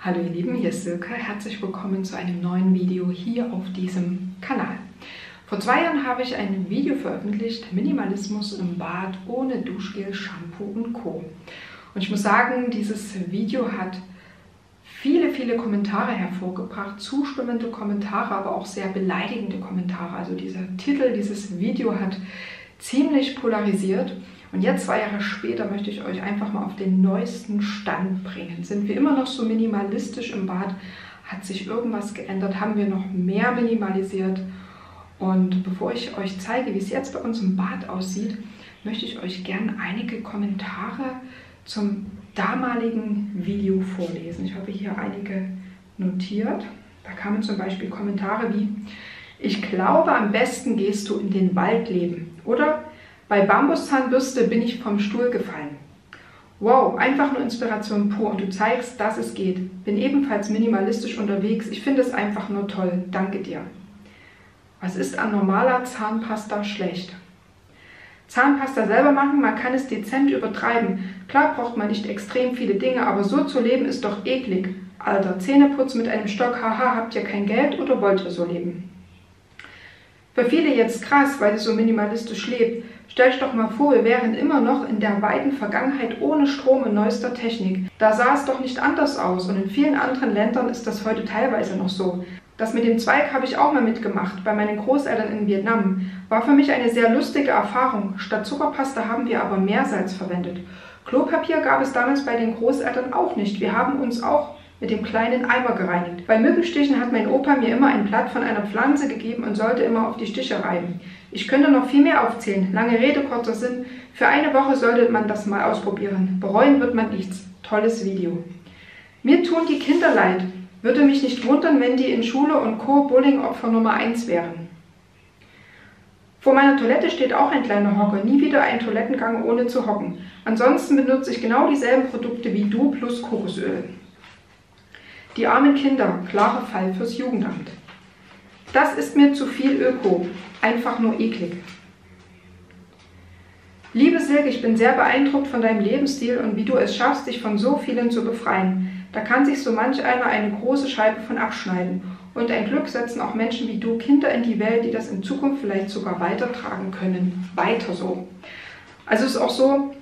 Hallo ihr Lieben, hier ist Silke. Herzlich willkommen zu einem neuen Video hier auf diesem Kanal. Vor zwei Jahren habe ich ein Video veröffentlicht, Minimalismus im Bad ohne Duschgel, Shampoo und Co. Und ich muss sagen, dieses Video hat viele, viele Kommentare hervorgebracht, zustimmende Kommentare, aber auch sehr beleidigende Kommentare. Also dieser Titel dieses Video hat ziemlich polarisiert. Und jetzt, zwei Jahre später, möchte ich euch einfach mal auf den neuesten Stand bringen. Sind wir immer noch so minimalistisch im Bad? Hat sich irgendwas geändert? Haben wir noch mehr minimalisiert? Und bevor ich euch zeige, wie es jetzt bei uns im Bad aussieht, möchte ich euch gerne einige Kommentare zum damaligen Video vorlesen. Ich habe hier einige notiert. Da kamen zum Beispiel Kommentare wie, ich glaube, am besten gehst du in den Wald leben. Oder bei Bambuszahnbürste bin ich vom Stuhl gefallen. Wow, einfach nur Inspiration pur und du zeigst, dass es geht. Bin ebenfalls minimalistisch unterwegs. Ich finde es einfach nur toll. Danke dir. Was ist an normaler Zahnpasta schlecht? Zahnpasta selber machen, man kann es dezent übertreiben. Klar braucht man nicht extrem viele Dinge, aber so zu leben ist doch eklig. Alter, Zähneputzen mit einem Stock, haha, habt ihr kein Geld oder wollt ihr so leben? Für viele jetzt krass, weil sie so minimalistisch lebt. Stell dich doch mal vor, wir wären immer noch in der weiten Vergangenheit ohne Strom und neuester Technik. Da sah es doch nicht anders aus und in vielen anderen Ländern ist das heute teilweise noch so. Das mit dem Zweig habe ich auch mal mitgemacht, bei meinen Großeltern in Vietnam. War für mich eine sehr lustige Erfahrung. Statt Zuckerpaste haben wir aber Meersalz verwendet. Klopapier gab es damals bei den Großeltern auch nicht. Wir haben uns auch mit dem kleinen Eimer gereinigt. Bei Mückenstichen hat mein Opa mir immer ein Blatt von einer Pflanze gegeben und sollte immer auf die Stiche reiben. Ich könnte noch viel mehr aufzählen. Lange Rede, kurzer Sinn. Für eine Woche sollte man das mal ausprobieren. Bereuen wird man nichts. Tolles Video. Mir tun die Kinder leid. Würde mich nicht wundern, wenn die in Schule und Co. Bullying-Opfer Nummer 1 wären. Vor meiner Toilette steht auch ein kleiner Hocker. Nie wieder ein Toilettengang ohne zu hocken. Ansonsten benutze ich genau dieselben Produkte wie du plus Kokosöl. Die armen Kinder, klarer Fall fürs Jugendamt. Das ist mir zu viel Öko, einfach nur eklig. Liebe Silke, ich bin sehr beeindruckt von deinem Lebensstil und wie du es schaffst, dich von so vielen zu befreien. Da kann sich so manch einer eine große Scheibe von abschneiden. Und ein Glück setzen auch Menschen wie du Kinder in die Welt, die das in Zukunft vielleicht sogar weitertragen können. Weiter so. Also es ist auch so,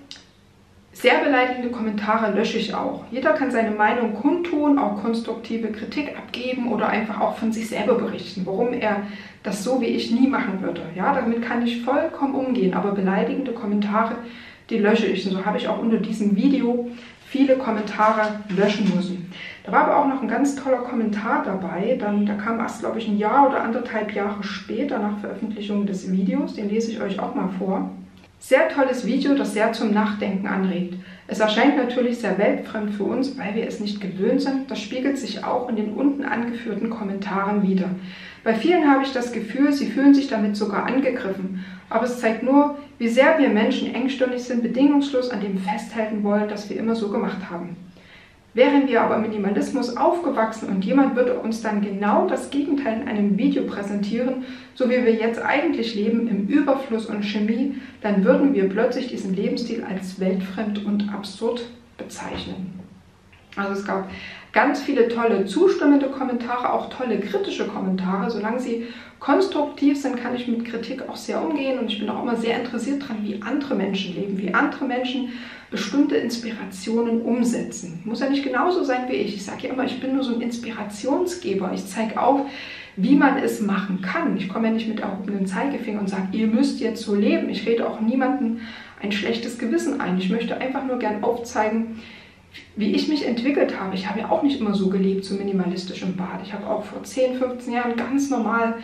sehr beleidigende Kommentare lösche ich auch. Jeder kann seine Meinung kundtun, auch konstruktive Kritik abgeben oder einfach auch von sich selber berichten, warum er das so wie ich nie machen würde. Ja, damit kann ich vollkommen umgehen, aber beleidigende Kommentare, die lösche ich. Und so habe ich auch unter diesem Video viele Kommentare löschen müssen. Da war aber auch noch ein ganz toller Kommentar dabei. Dann, da kam erst, glaube ich, ein Jahr oder anderthalb Jahre später nach Veröffentlichung des Videos. Den lese ich euch auch mal vor. Sehr tolles Video, das sehr zum Nachdenken anregt. Es erscheint natürlich sehr weltfremd für uns, weil wir es nicht gewöhnt sind. Das spiegelt sich auch in den unten angeführten Kommentaren wieder. Bei vielen habe ich das Gefühl, sie fühlen sich damit sogar angegriffen. Aber es zeigt nur, wie sehr wir Menschen engstirnig sind, bedingungslos an dem festhalten wollen, das wir immer so gemacht haben. Wären wir aber im Minimalismus aufgewachsen und jemand würde uns dann genau das Gegenteil in einem Video präsentieren, so wie wir jetzt eigentlich leben, im Überfluss und Chemie, dann würden wir plötzlich diesen Lebensstil als weltfremd und absurd bezeichnen. Also es gab ganz viele tolle zustimmende Kommentare, auch tolle kritische Kommentare. Solange sie konstruktiv sind, kann ich mit Kritik auch sehr umgehen und ich bin auch immer sehr interessiert daran, wie andere Menschen leben, wie andere Menschen bestimmte Inspirationen umsetzen. Muss ja nicht genauso sein wie ich. Ich sage ja immer, ich bin nur so ein Inspirationsgeber. Ich zeige auf, wie man es machen kann. Ich komme ja nicht mit erhobenem Zeigefinger und sage, ihr müsst jetzt so leben. Ich rede auch niemandem ein schlechtes Gewissen ein. Ich möchte einfach nur gern aufzeigen, wie ich mich entwickelt habe. Ich habe ja auch nicht immer so gelebt, so minimalistisch im Bad. Ich habe auch vor 10, 15 Jahren ganz normal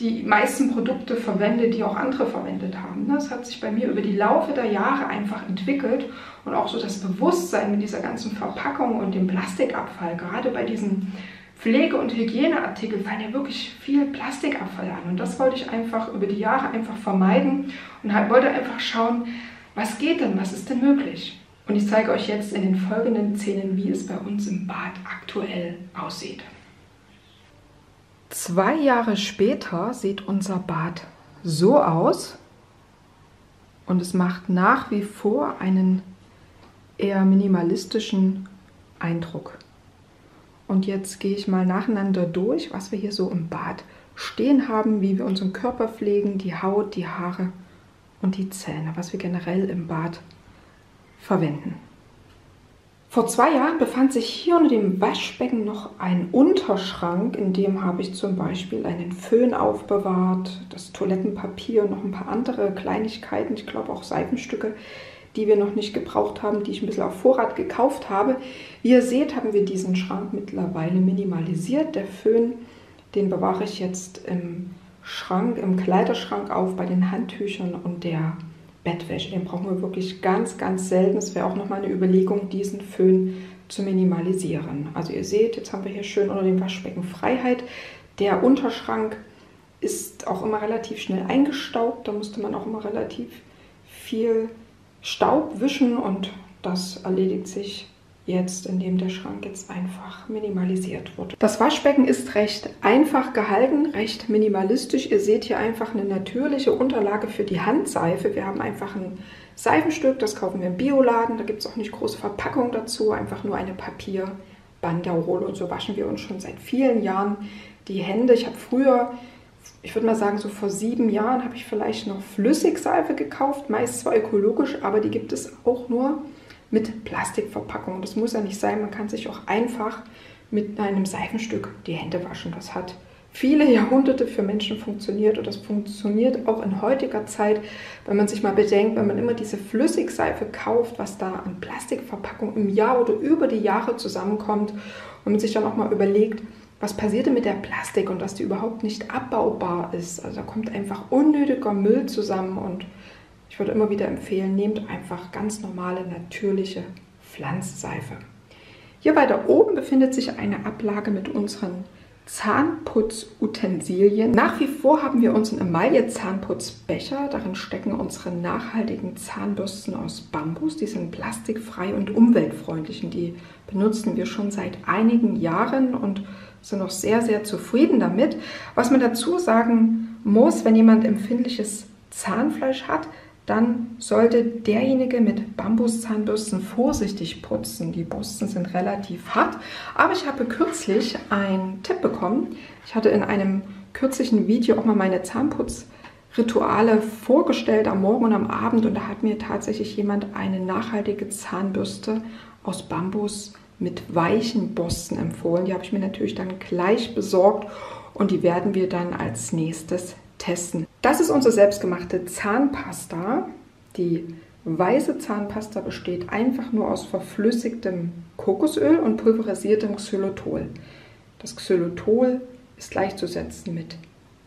die meisten Produkte verwendet, die auch andere verwendet haben. Das hat sich bei mir über die Laufe der Jahre einfach entwickelt und auch so das Bewusstsein mit dieser ganzen Verpackung und dem Plastikabfall, gerade bei diesen Pflege- und Hygieneartikeln fallen ja wirklich viel Plastikabfall an. Und das wollte ich einfach über die Jahre einfach vermeiden und halt wollte einfach schauen, was geht denn, was ist denn möglich? Und ich zeige euch jetzt in den folgenden Szenen, wie es bei uns im Bad aktuell aussieht. Zwei Jahre später sieht unser Bad so aus und es macht nach wie vor einen eher minimalistischen Eindruck. Und jetzt gehe ich mal nacheinander durch, was wir hier so im Bad stehen haben, wie wir unseren Körper pflegen, die Haut, die Haare und die Zähne, was wir generell im Bad verwenden. Vor zwei Jahren befand sich hier unter dem Waschbecken noch ein Unterschrank, in dem habe ich zum Beispiel einen Föhn aufbewahrt, das Toilettenpapier und noch ein paar andere Kleinigkeiten, ich glaube auch Seifenstücke, die wir noch nicht gebraucht haben, die ich ein bisschen auf Vorrat gekauft habe. Wie ihr seht, haben wir diesen Schrank mittlerweile minimalisiert. Der Föhn, den bewahre ich jetzt im Schrank, im Kleiderschrank auf bei den Handtüchern und der Bettwäsche. Den brauchen wir wirklich ganz, ganz selten. Es wäre auch nochmal eine Überlegung, diesen Föhn zu minimalisieren. Also ihr seht, jetzt haben wir hier schön unter dem Waschbecken Freiheit. Der Unterschrank ist auch immer relativ schnell eingestaubt. Da musste man auch immer relativ viel Staub wischen und das erledigt sich jetzt, indem der Schrank jetzt einfach minimalisiert wurde. Das Waschbecken ist recht einfach gehalten, recht minimalistisch. Ihr seht hier einfach eine natürliche Unterlage für die Handseife. Wir haben einfach ein Seifenstück, das kaufen wir im Bioladen. Da gibt es auch nicht große Verpackung dazu, einfach nur eine Papierbanderole. Und so waschen wir uns schon seit vielen Jahren die Hände. Ich habe früher ich würde mal sagen, so vor sieben Jahren habe ich vielleicht noch Flüssigseife gekauft, meist zwar ökologisch, aber die gibt es auch nur mit Plastikverpackung. Das muss ja nicht sein, man kann sich auch einfach mit einem Seifenstück die Hände waschen. Das hat viele Jahrhunderte für Menschen funktioniert und das funktioniert auch in heutiger Zeit, wenn man sich mal bedenkt, wenn man immer diese Flüssigseife kauft, was da an Plastikverpackung im Jahr oder über die Jahre zusammenkommt und man sich dann auch mal überlegt, was passierte mit der Plastik und dass die überhaupt nicht abbaubar ist. Also da kommt einfach unnötiger Müll zusammen und ich würde immer wieder empfehlen, nehmt einfach ganz normale, natürliche Pflanzseife. Hier weiter oben befindet sich eine Ablage mit unseren Zahnputzutensilien. Nach wie vor haben wir unseren Emaille-Zahnputzbecher. Darin stecken unsere nachhaltigen Zahnbürsten aus Bambus. Die sind plastikfrei und umweltfreundlich und die benutzen wir schon seit einigen Jahren und sind noch sehr, sehr zufrieden damit. Was man dazu sagen muss, wenn jemand empfindliches Zahnfleisch hat, dann sollte derjenige mit Bambuszahnbürsten vorsichtig putzen. Die Bürsten sind relativ hart, aber ich habe kürzlich einen Tipp bekommen. Ich hatte in einem kürzlichen Video auch mal meine Zahnputzrituale vorgestellt am Morgen und am Abend und da hat mir tatsächlich jemand eine nachhaltige Zahnbürste aus Bambus mit weichen Borsten empfohlen. Die habe ich mir natürlich dann gleich besorgt und die werden wir dann als nächstes testen. Das ist unsere selbstgemachte Zahnpasta. Die weiße Zahnpasta besteht einfach nur aus verflüssigtem Kokosöl und pulverisiertem Xylotol. Das Xylotol ist gleichzusetzen mit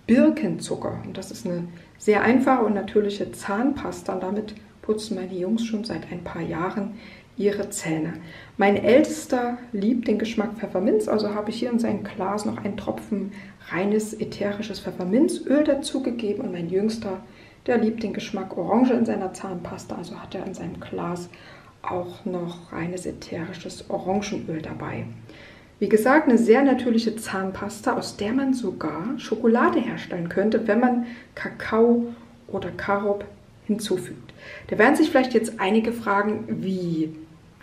Birkenzucker und das ist eine sehr einfache und natürliche Zahnpasta und damit putzen meine Jungs schon seit ein paar Jahren ihre Zähne. Mein Ältester liebt den Geschmack Pfefferminz, also habe ich hier in sein Glas noch einen Tropfen reines ätherisches Pfefferminzöl dazugegeben und mein Jüngster, der liebt den Geschmack Orange in seiner Zahnpasta, also hat er in seinem Glas auch noch reines ätherisches Orangenöl dabei. Wie gesagt, eine sehr natürliche Zahnpasta, aus der man sogar Schokolade herstellen könnte, wenn man Kakao oder Karob hinzufügt. Da werden sich vielleicht jetzt einige fragen, wie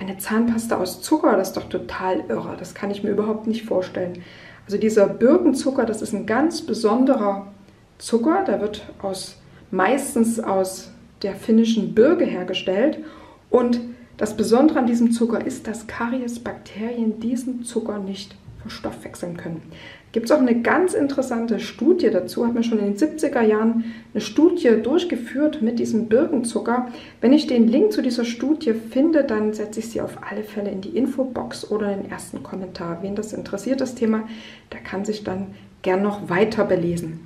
eine Zahnpasta aus Zucker, das ist doch total irre. Das kann ich mir überhaupt nicht vorstellen. Also dieser Birkenzucker, das ist ein ganz besonderer Zucker. Der wird aus, meistens aus der finnischen Birke hergestellt. Und das Besondere an diesem Zucker ist, dass Kariesbakterien diesen Zucker nicht verstoffwechseln können. Gibt es auch eine ganz interessante Studie dazu, hat man schon in den 70er Jahren eine Studie durchgeführt mit diesem Birkenzucker. Wenn ich den Link zu dieser Studie finde, dann setze ich sie auf alle Fälle in die Infobox oder in den ersten Kommentar. Wen das interessiert, das Thema, der kann sich dann gern noch weiter belesen.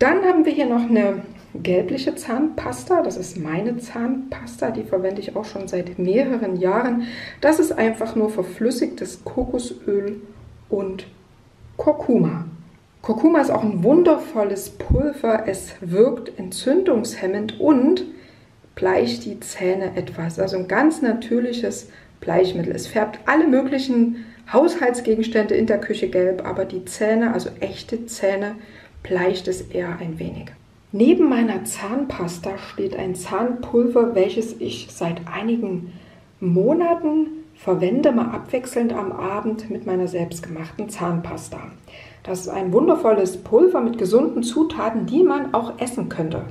Dann haben wir hier noch eine gelbliche Zahnpasta. Das ist meine Zahnpasta, die verwende ich auch schon seit mehreren Jahren. Das ist einfach nur verflüssigtes Kokosöl und Kurkuma. Kurkuma ist auch ein wundervolles Pulver. Es wirkt entzündungshemmend und bleicht die Zähne etwas. Also ein ganz natürliches Bleichmittel. Es färbt alle möglichen Haushaltsgegenstände in der Küche gelb, aber die Zähne, also echte Zähne, bleicht es eher ein wenig. Neben meiner Zahnpasta steht ein Zahnpulver, welches ich seit einigen Monaten verwende mal abwechselnd am Abend mit meiner selbstgemachten Zahnpasta. Das ist ein wundervolles Pulver mit gesunden Zutaten, die man auch essen könnte.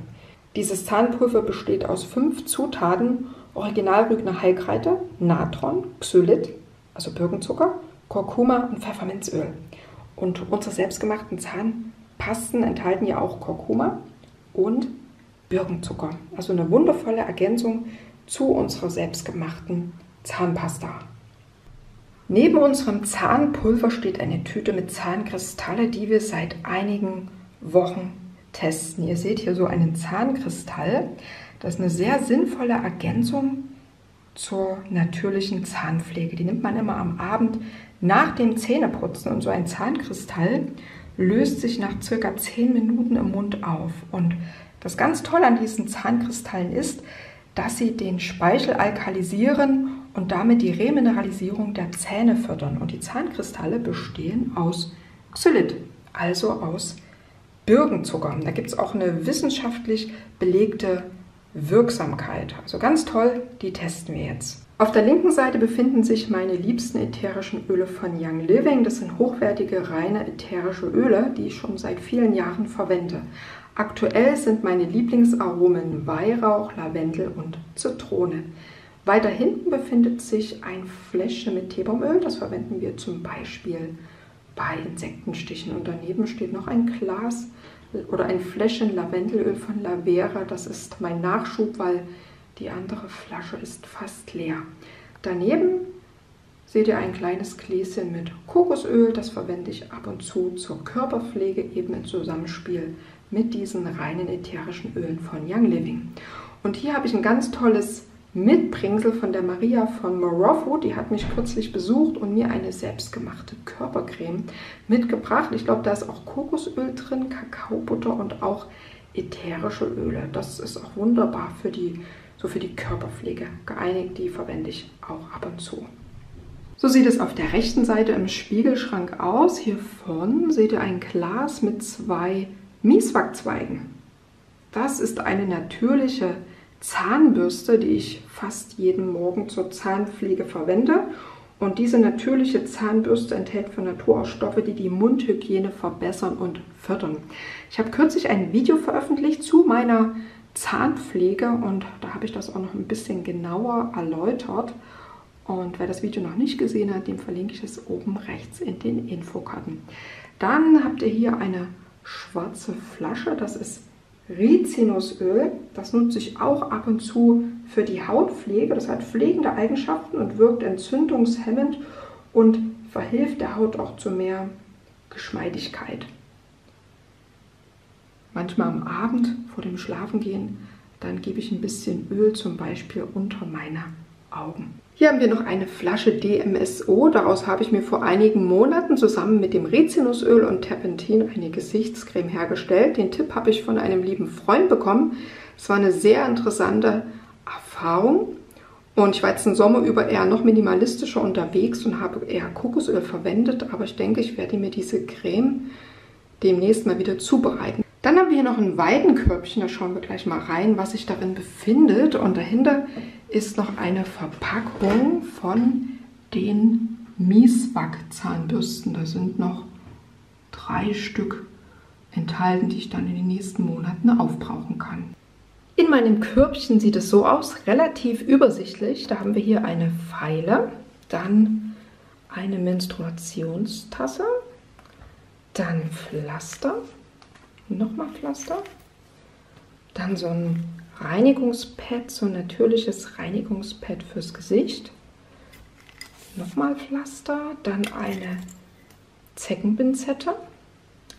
Dieses Zahnpulver besteht aus fünf Zutaten: Originalrügner Heilkreide, Natron, Xylit, also Birkenzucker, Kurkuma und Pfefferminzöl. Und unsere selbstgemachten Zahnpasten enthalten ja auch Kurkuma und Birkenzucker. Also eine wundervolle Ergänzung zu unserer selbstgemachten Zahnpasta. Neben unserem Zahnpulver steht eine Tüte mit Zahnkristalle, die wir seit einigen Wochen testen. Ihr seht hier so einen Zahnkristall. Das ist eine sehr sinnvolle Ergänzung zur natürlichen Zahnpflege. Die nimmt man immer am Abend nach dem Zähneputzen und so ein Zahnkristall löst sich nach circa 10 Minuten im Mund auf. Und das ganz Tolle an diesen Zahnkristallen ist, dass sie den Speichel alkalisieren und damit die Remineralisierung der Zähne fördern. Und die Zahnkristalle bestehen aus Xylit, also aus Birkenzucker. Da gibt es auch eine wissenschaftlich belegte Wirksamkeit. Also ganz toll, die testen wir jetzt. Auf der linken Seite befinden sich meine liebsten ätherischen Öle von Young Living. Das sind hochwertige, reine ätherische Öle, die ich schon seit vielen Jahren verwende. Aktuell sind meine Lieblingsaromen Weihrauch, Lavendel und Zitrone. Weiter hinten befindet sich ein Fläschchen mit Teebaumöl. Das verwenden wir zum Beispiel bei Insektenstichen. Und daneben steht noch ein Glas oder ein Fläschchen Lavendelöl von Lavera. Das ist mein Nachschub, weil die andere Flasche ist fast leer. Daneben seht ihr ein kleines Gläschen mit Kokosöl. Das verwende ich ab und zu zur Körperpflege, eben im Zusammenspiel mit diesen reinen ätherischen Ölen von Young Living. Und hier habe ich ein ganz tolles Mitbringsel von der Maria von Morofo. Die hat mich kürzlich besucht und mir eine selbstgemachte Körpercreme mitgebracht. Ich glaube, da ist auch Kokosöl drin, Kakaobutter und auch ätherische Öle. Das ist auch wunderbar für die so für die Körperpflege geeinigt. Die verwende ich auch ab und zu. So sieht es auf der rechten Seite im Spiegelschrank aus. Hier vorne seht ihr ein Glas mit zwei Mieswachzweigen. Das ist eine natürliche Zahnbürste, die ich fast jeden Morgen zur Zahnpflege verwende. Und diese natürliche Zahnbürste enthält von Natur aus Stoffe, die die Mundhygiene verbessern und fördern. Ich habe kürzlich ein Video veröffentlicht zu meiner Zahnpflege und da habe ich das auch noch ein bisschen genauer erläutert. Und wer das Video noch nicht gesehen hat, dem verlinke ich es oben rechts in den Infokarten. Dann habt ihr hier eine schwarze Flasche, das ist Rizinusöl. Das nutze ich auch ab und zu für die Hautpflege. Das hat pflegende Eigenschaften und wirkt entzündungshemmend und verhilft der Haut auch zu mehr Geschmeidigkeit manchmal am Abend vor dem Schlafengehen, dann gebe ich ein bisschen Öl zum Beispiel unter meine Augen. Hier haben wir noch eine Flasche DMSO. Daraus habe ich mir vor einigen Monaten zusammen mit dem Rizinusöl und Terpentin eine Gesichtscreme hergestellt. Den Tipp habe ich von einem lieben Freund bekommen. Es war eine sehr interessante Erfahrung. Und ich war jetzt den Sommer über eher noch minimalistischer unterwegs und habe eher Kokosöl verwendet. Aber ich denke, ich werde mir diese Creme demnächst mal wieder zubereiten. Dann haben wir hier noch ein Weidenkörbchen, da schauen wir gleich mal rein, was sich darin befindet. Und dahinter ist noch eine Verpackung von den Miesback-Zahnbürsten. Da sind noch drei Stück enthalten, die ich dann in den nächsten Monaten aufbrauchen kann. In meinem Körbchen sieht es so aus, relativ übersichtlich. Da haben wir hier eine Pfeile, dann eine Menstruationstasse, dann Pflaster, nochmal Pflaster. Dann so ein Reinigungspad, so ein natürliches Reinigungspad fürs Gesicht. Nochmal Pflaster, dann eine Zeckenpinzette,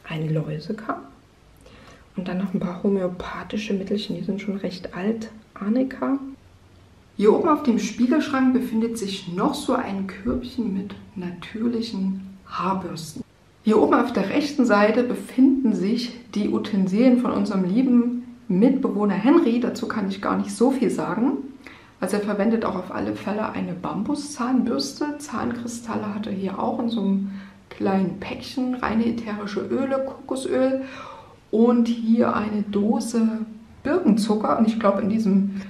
ein Läusekamm und dann noch ein paar homöopathische Mittelchen, die sind schon recht alt. Arnika. Hier oben auf dem Spiegelschrank befindet sich noch so ein Körbchen mit natürlichen Haarbürsten. Hier oben auf der rechten Seite befinden sich die Utensilien von unserem lieben Mitbewohner Henry. Dazu kann ich gar nicht so viel sagen. Also er verwendet auch auf alle Fälle eine Bambuszahnbürste. Zahnkristalle hat er hier auch in so einem kleinen Päckchen. Reine ätherische Öle, Kokosöl und hier eine Dose Birkenzucker. Und ich glaube, in diesem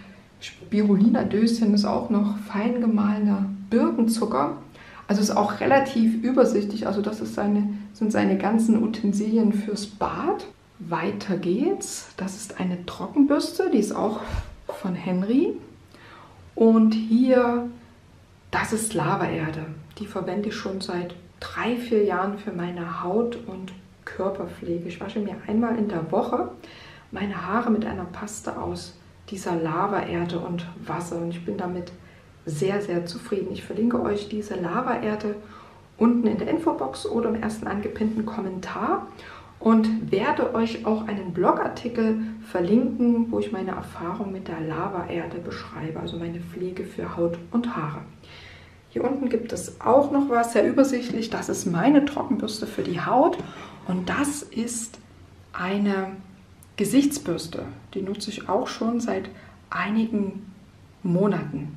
Spirulina-Döschen ist auch noch fein gemahlener Birkenzucker. Also ist auch relativ übersichtlich. Also das seine, sind seine ganzen Utensilien fürs Bad. Weiter geht's. Das ist eine Trockenbürste, die ist auch von Henry. Und hier, das ist Lavaerde. Die verwende ich schon seit drei, vier Jahren für meine Haut und Körperpflege. Ich wasche mir einmal in der Woche meine Haare mit einer Paste aus dieser Lavaerde und Wasser. Und ich bin damit sehr, sehr zufrieden. Ich verlinke euch diese Lavaerde unten in der Infobox oder im ersten angepinnten Kommentar und werde euch auch einen Blogartikel verlinken, wo ich meine Erfahrung mit der Lavaerde beschreibe, also meine Pflege für Haut und Haare. Hier unten gibt es auch noch was, sehr übersichtlich. Das ist meine Trockenbürste für die Haut und das ist eine Gesichtsbürste. Die nutze ich auch schon seit einigen Monaten.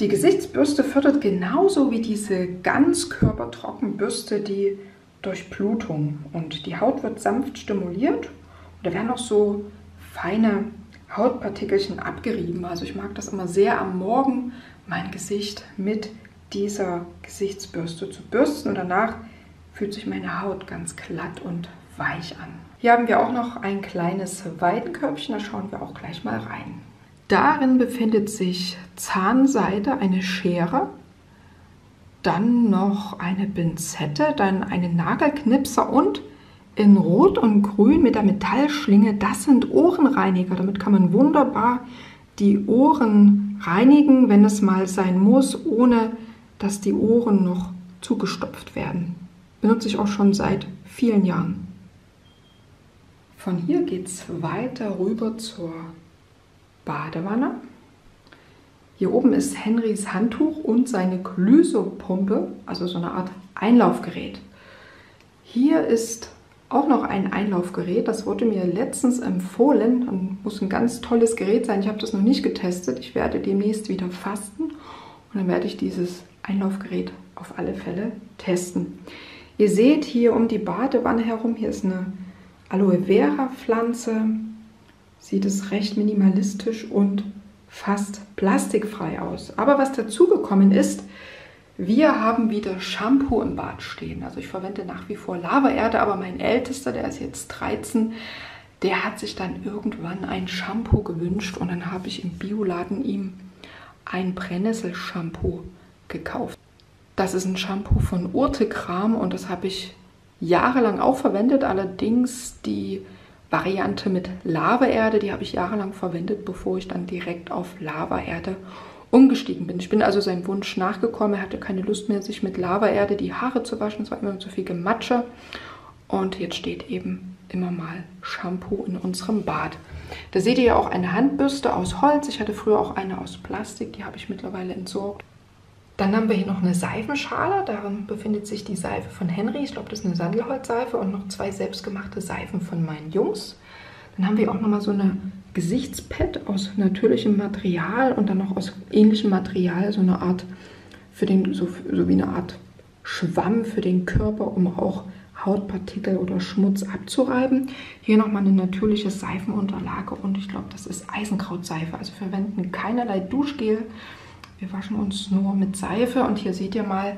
Die Gesichtsbürste fördert genauso wie diese Ganzkörpertrockenbürste die Durchblutung und die Haut wird sanft stimuliert und da werden auch so feine Hautpartikelchen abgerieben. Also ich mag das immer sehr am Morgen mein Gesicht mit dieser Gesichtsbürste zu bürsten und danach fühlt sich meine Haut ganz glatt und weich an. Hier haben wir auch noch ein kleines Weidenkörbchen, da schauen wir auch gleich mal rein. Darin befindet sich Zahnseide, eine Schere, dann noch eine Pinzette, dann einen Nagelknipser und in Rot und Grün mit der Metallschlinge, das sind Ohrenreiniger. Damit kann man wunderbar die Ohren reinigen, wenn es mal sein muss, ohne dass die Ohren noch zugestopft werden. Benutze ich auch schon seit vielen Jahren. Von hier geht es weiter rüber zur Badewanne. Hier oben ist Henrys Handtuch und seine Glysopumpe, also so eine Art Einlaufgerät. Hier ist auch noch ein Einlaufgerät, das wurde mir letztens empfohlen. Dann muss ein ganz tolles Gerät sein. Ich habe das noch nicht getestet. Ich werde demnächst wieder fasten und dann werde ich dieses Einlaufgerät auf alle Fälle testen. Ihr seht hier um die Badewanne herum, hier ist eine Aloe Vera Pflanze, sieht es recht minimalistisch und fast plastikfrei aus. Aber was dazugekommen ist, wir haben wieder Shampoo im Bad stehen. Also ich verwende nach wie vor Lavaerde, aber mein Ältester, der ist jetzt 13, der hat sich dann irgendwann ein Shampoo gewünscht und dann habe ich im Bioladen ihm ein Brennnessel-Shampoo gekauft. Das ist ein Shampoo von Urtekram und das habe ich jahrelang auch verwendet. Allerdings die Variante mit Lavaerde, die habe ich jahrelang verwendet, bevor ich dann direkt auf Lavaerde umgestiegen bin. Ich bin also seinem Wunsch nachgekommen. Er hatte keine Lust mehr, sich mit Lavaerde die Haare zu waschen. Es war immer zu viel Gematsche. Und jetzt steht eben immer mal Shampoo in unserem Bad. Da seht ihr ja auch eine Handbürste aus Holz. Ich hatte früher auch eine aus Plastik. Die habe ich mittlerweile entsorgt. Dann haben wir hier noch eine Seifenschale. Darin befindet sich die Seife von Henry. Ich glaube, das ist eine Sandelholzseife und noch zwei selbstgemachte Seifen von meinen Jungs. Dann haben wir auch nochmal so eine Gesichtspad aus natürlichem Material und dann noch aus ähnlichem Material so eine Art für den so, so wie eine Art Schwamm für den Körper, um auch Hautpartikel oder Schmutz abzureiben. Hier nochmal eine natürliche Seifenunterlage und ich glaube, das ist Eisenkrautseife. Also verwenden keinerlei Duschgel wir waschen uns nur mit Seife und hier seht ihr mal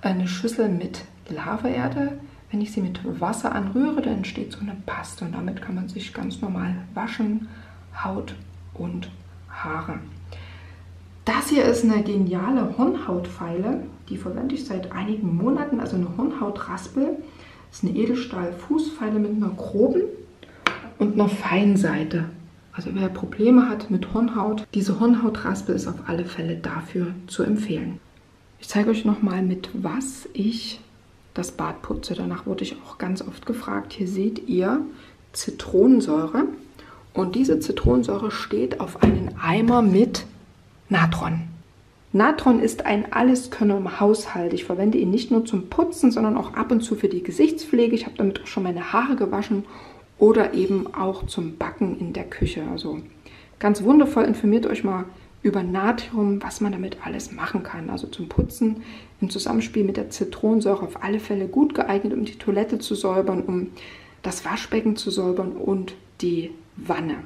eine Schüssel mit Lavaerde. Wenn ich sie mit Wasser anrühre, dann entsteht so eine Paste und damit kann man sich ganz normal waschen, Haut und Haare. Das hier ist eine geniale Hornhautfeile, die verwende ich seit einigen Monaten, also eine Hornhautraspel. Das ist eine Edelstahl-Fußfeile mit einer groben und einer feinen Seite. Also wer Probleme hat mit Hornhaut, diese Hornhautraspel ist auf alle Fälle dafür zu empfehlen. Ich zeige euch nochmal, mit was ich das Bad putze. Danach wurde ich auch ganz oft gefragt. Hier seht ihr Zitronensäure. Und diese Zitronensäure steht auf einem Eimer mit Natron. Natron ist ein Alleskönner im Haushalt. Ich verwende ihn nicht nur zum Putzen, sondern auch ab und zu für die Gesichtspflege. Ich habe damit auch schon meine Haare gewaschen oder eben auch zum Backen in der Küche. Also ganz wundervoll, informiert euch mal über Natrium, was man damit alles machen kann. Also zum Putzen im Zusammenspiel mit der Zitronensäure auf alle Fälle gut geeignet, um die Toilette zu säubern, um das Waschbecken zu säubern und die Wanne.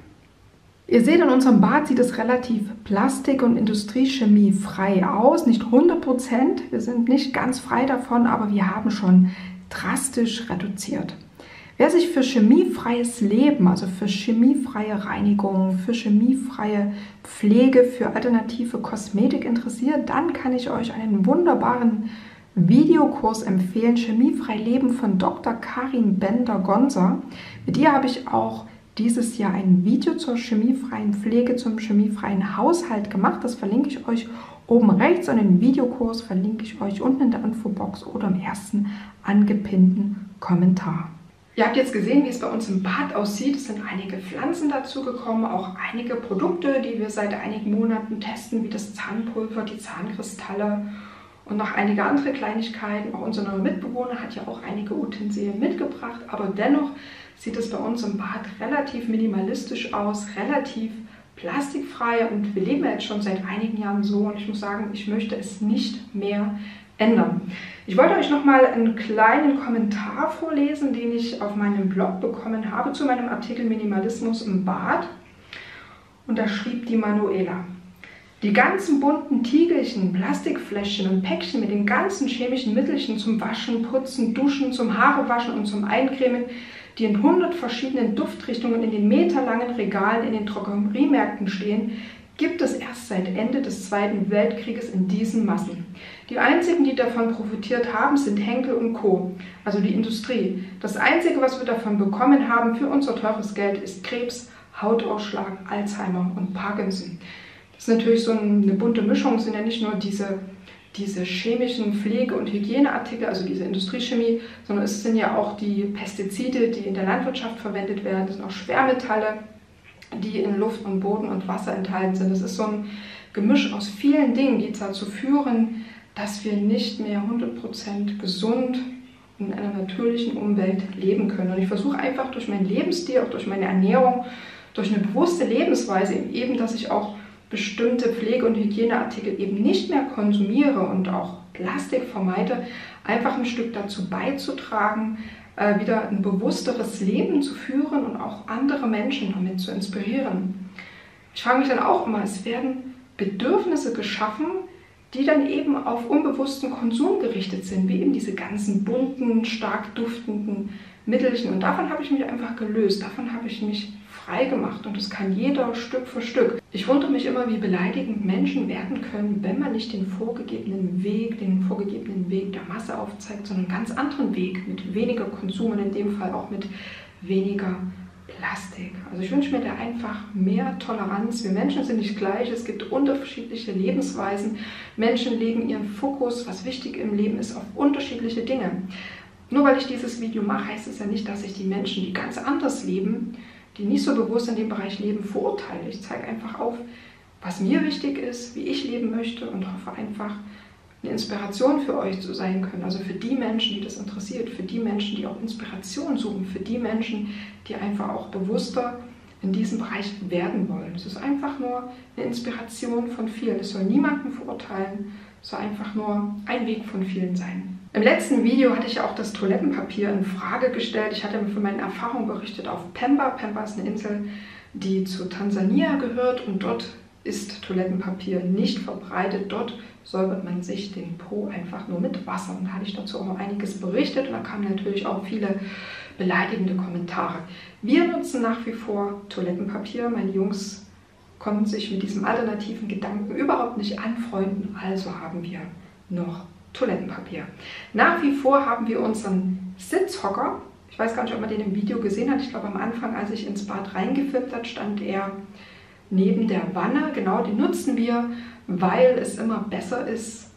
Ihr seht, in unserem Bad sieht es relativ plastik- und industriechemiefrei aus. Nicht 100 Prozent, wir sind nicht ganz frei davon, aber wir haben schon drastisch reduziert. Wer sich für chemiefreies Leben, also für chemiefreie Reinigung, für chemiefreie Pflege, für alternative Kosmetik interessiert, dann kann ich euch einen wunderbaren Videokurs empfehlen, Chemiefrei Leben von Dr. Karin Bender-Gonser. Mit ihr habe ich auch dieses Jahr ein Video zur chemiefreien Pflege, zum chemiefreien Haushalt gemacht. Das verlinke ich euch oben rechts und den Videokurs verlinke ich euch unten in der Infobox oder im ersten angepinnten Kommentar. Ihr habt jetzt gesehen, wie es bei uns im Bad aussieht. Es sind einige Pflanzen dazu gekommen, auch einige Produkte, die wir seit einigen Monaten testen, wie das Zahnpulver, die Zahnkristalle und noch einige andere Kleinigkeiten. Auch unser neuer Mitbewohner hat ja auch einige Utensilien mitgebracht, aber dennoch sieht es bei uns im Bad relativ minimalistisch aus, relativ plastikfrei und wir leben jetzt schon seit einigen Jahren so und ich muss sagen, ich möchte es nicht mehr ändern. Ich wollte euch noch mal einen kleinen Kommentar vorlesen, den ich auf meinem Blog bekommen habe zu meinem Artikel Minimalismus im Bad. Und da schrieb die Manuela. Die ganzen bunten Tiegelchen, Plastikfläschchen und Päckchen mit den ganzen chemischen Mittelchen zum Waschen, Putzen, Duschen, zum Haarewaschen und zum Eincremen, die in hundert verschiedenen Duftrichtungen in den meterlangen Regalen in den Drogeriemärkten stehen, gibt es erst seit Ende des Zweiten Weltkrieges in diesen Massen. Die einzigen, die davon profitiert haben, sind Henkel und Co., also die Industrie. Das Einzige, was wir davon bekommen haben für unser teures Geld, ist Krebs, Hautausschlag, Alzheimer und Parkinson. Das ist natürlich so eine bunte Mischung, sind ja nicht nur diese, diese chemischen Pflege- und Hygieneartikel, also diese Industriechemie, sondern es sind ja auch die Pestizide, die in der Landwirtschaft verwendet werden, es sind auch Schwermetalle, die in Luft und Boden und Wasser enthalten sind. Das ist so ein Gemisch aus vielen Dingen, die dazu führen, dass wir nicht mehr 100% gesund in einer natürlichen Umwelt leben können. Und ich versuche einfach durch meinen Lebensstil, auch durch meine Ernährung, durch eine bewusste Lebensweise eben, dass ich auch bestimmte Pflege- und Hygieneartikel eben nicht mehr konsumiere und auch Plastik vermeide, einfach ein Stück dazu beizutragen, äh, wieder ein bewussteres Leben zu führen und auch andere Menschen damit zu inspirieren. Ich frage mich dann auch immer, es werden Bedürfnisse geschaffen, die dann eben auf unbewussten Konsum gerichtet sind, wie eben diese ganzen bunten, stark duftenden Mittelchen. Und davon habe ich mich einfach gelöst, davon habe ich mich frei gemacht und das kann jeder Stück für Stück. Ich wundere mich immer, wie beleidigend Menschen werden können, wenn man nicht den vorgegebenen Weg, den vorgegebenen Weg der Masse aufzeigt, sondern einen ganz anderen Weg mit weniger Konsum und in dem Fall auch mit weniger Plastik. Also ich wünsche mir da einfach mehr Toleranz. Wir Menschen sind nicht gleich, es gibt unterschiedliche Lebensweisen. Menschen legen ihren Fokus, was wichtig im Leben ist, auf unterschiedliche Dinge. Nur weil ich dieses Video mache, heißt es ja nicht, dass ich die Menschen, die ganz anders leben, die nicht so bewusst in dem Bereich leben, verurteile. Ich zeige einfach auf, was mir wichtig ist, wie ich leben möchte und hoffe einfach, eine Inspiration für euch zu sein können. Also für die Menschen, die das interessiert, für die Menschen, die auch Inspiration suchen, für die Menschen, die einfach auch bewusster in diesem Bereich werden wollen. Es ist einfach nur eine Inspiration von vielen. Es soll niemanden verurteilen, es soll einfach nur ein Weg von vielen sein. Im letzten Video hatte ich auch das Toilettenpapier in Frage gestellt. Ich hatte von meinen Erfahrungen berichtet auf Pemba. Pemba ist eine Insel, die zu Tansania gehört und dort ist Toilettenpapier nicht verbreitet. Dort säubert man sich den Po einfach nur mit Wasser. Und da hatte ich dazu auch einiges berichtet und da kamen natürlich auch viele beleidigende Kommentare. Wir nutzen nach wie vor Toilettenpapier. Meine Jungs konnten sich mit diesem alternativen Gedanken überhaupt nicht anfreunden, also haben wir noch Toilettenpapier. Nach wie vor haben wir unseren Sitzhocker. Ich weiß gar nicht, ob man den im Video gesehen hat. Ich glaube, am Anfang, als ich ins Bad reingefilmt hat, stand er neben der Wanne. Genau, den nutzen wir, weil es immer besser ist,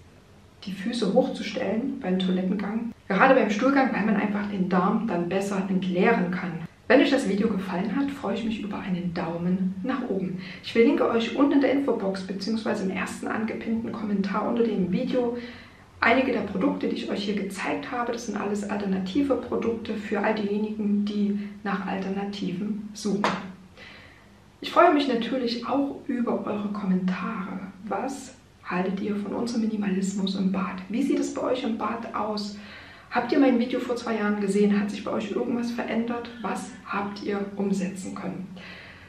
die Füße hochzustellen beim Toilettengang. Gerade beim Stuhlgang, weil man einfach den Darm dann besser entleeren kann. Wenn euch das Video gefallen hat, freue ich mich über einen Daumen nach oben. Ich verlinke euch unten in der Infobox bzw. im ersten angepinnten Kommentar unter dem Video Einige der Produkte, die ich euch hier gezeigt habe, das sind alles alternative Produkte für all diejenigen, die nach Alternativen suchen. Ich freue mich natürlich auch über eure Kommentare. Was haltet ihr von unserem Minimalismus im Bad? Wie sieht es bei euch im Bad aus? Habt ihr mein Video vor zwei Jahren gesehen? Hat sich bei euch irgendwas verändert? Was habt ihr umsetzen können?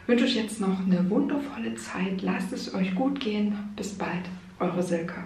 wünsche euch jetzt noch eine wundervolle Zeit. Lasst es euch gut gehen. Bis bald, eure Silke.